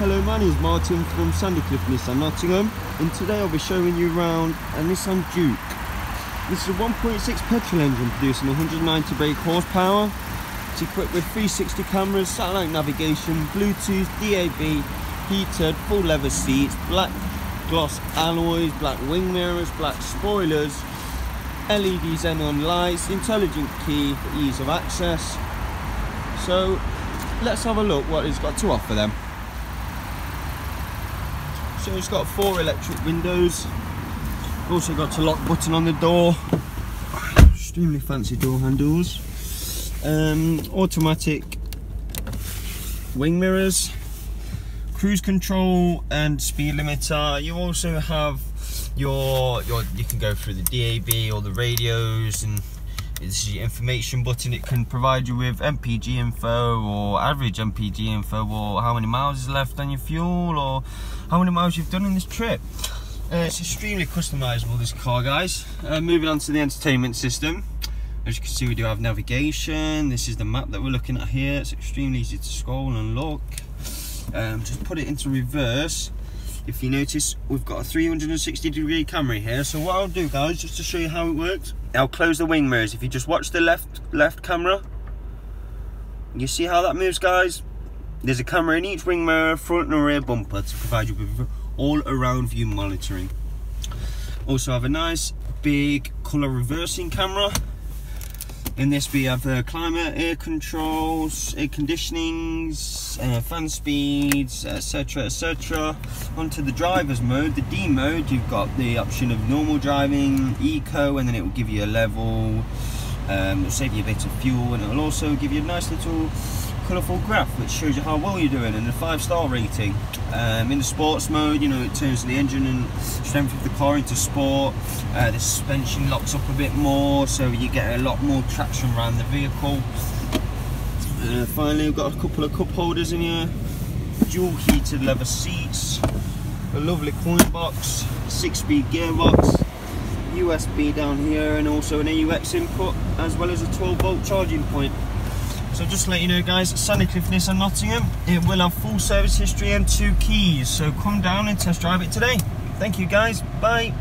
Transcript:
Hello, my name is Martin from Sandicliffe Nissan Nottingham and today I'll be showing you around a Nissan Juke. This is a 1.6 petrol engine producing 190 brake horsepower. It's equipped with 360 cameras, satellite navigation, Bluetooth, DAB, heated, full leather seats, black gloss alloys, black wing mirrors, black spoilers, LED xenon lights, intelligent key for ease of access. So let's have a look what it's got to offer them. So it's got four electric windows. Also got a lock button on the door. Extremely fancy door handles. Um, automatic wing mirrors, cruise control and speed limiter. You also have your your you can go through the DAB or the radios and this is your information button it can provide you with MPG info or average MPG info or how many miles is left on your fuel or how many miles you've done in this trip. Uh, it's extremely customizable this car guys. Uh, moving on to the entertainment system. As you can see we do have navigation. This is the map that we're looking at here. It's extremely easy to scroll and look. Um, just put it into reverse if you notice we've got a 360 degree camera here. So what I'll do guys just to show you how it works I'll close the wing mirrors. If you just watch the left left camera you see how that moves guys? There's a camera in each wing mirror front and rear bumper to provide you with all around view monitoring. Also have a nice big color reversing camera in this we have uh, climate, air controls, air conditionings, uh, fan speeds, etc etc. Onto the driver's mode, the D mode, you've got the option of normal driving, eco, and then it will give you a level, um, it'll save you a bit of fuel, and it'll also give you a nice little colourful graph which shows you how well you're doing and a five star rating. Um, in the sports mode, you know, it turns the engine and strength of the car into sport. Uh, the suspension locks up a bit more, so you get a lot more traction around the vehicle. Uh, finally, we've got a couple of cup holders in here, dual heated leather seats, a lovely coin box, six-speed gearbox, USB down here, and also an AUX input, as well as a 12 volt charging point. So just to let you know guys, Sandicliffe Nissan Nottingham, it will have full service history and two keys. So come down and test drive it today. Thank you guys, bye.